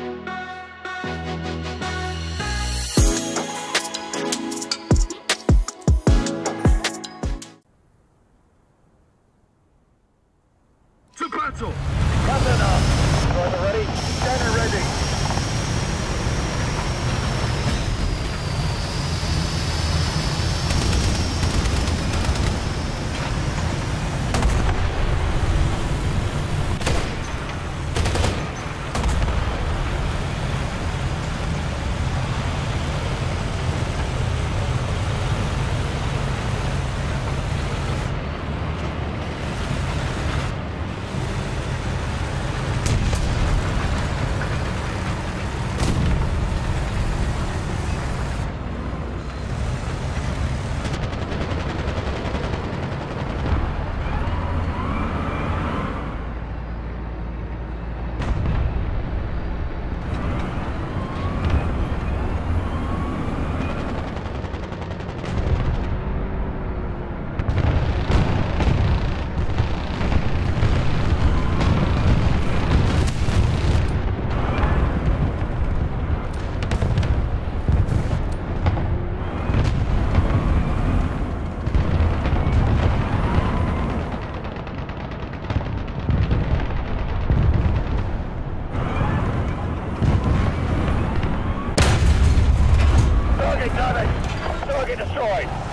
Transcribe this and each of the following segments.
To destroyed.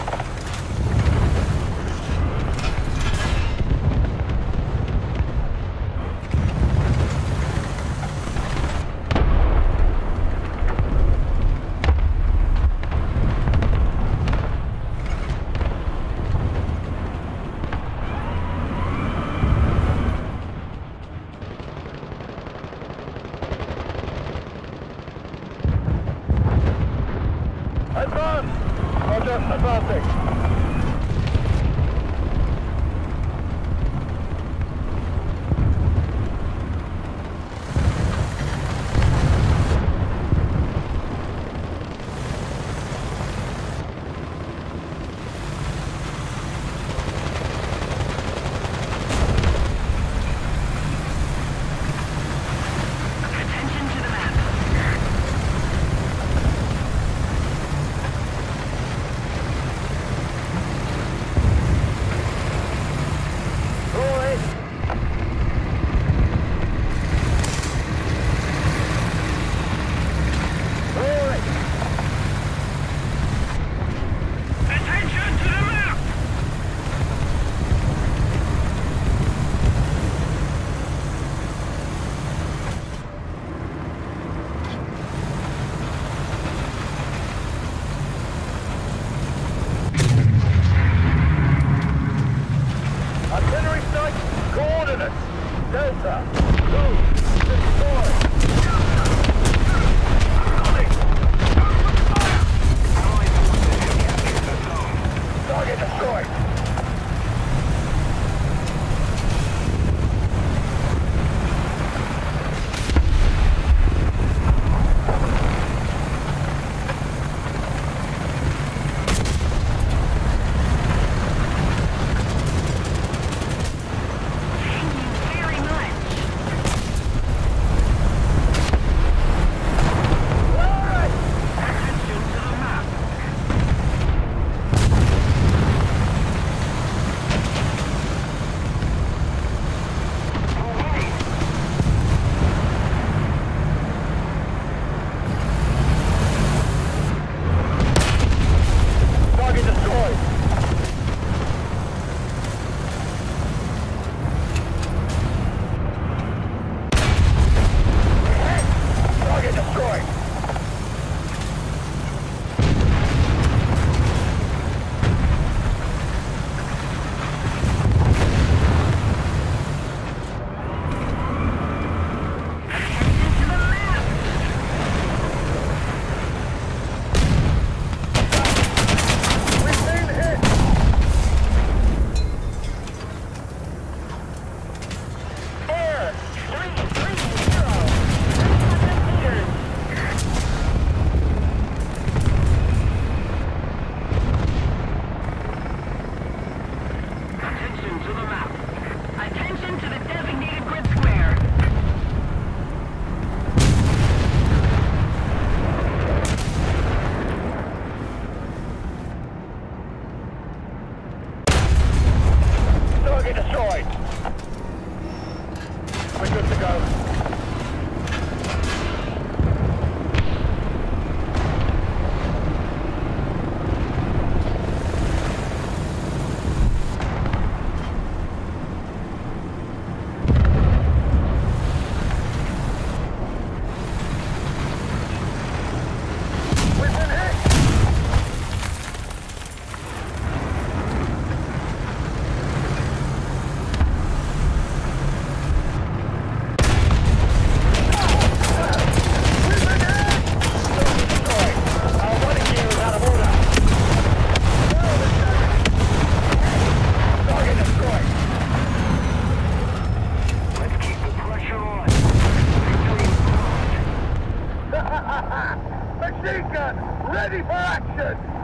Ready for action!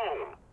home.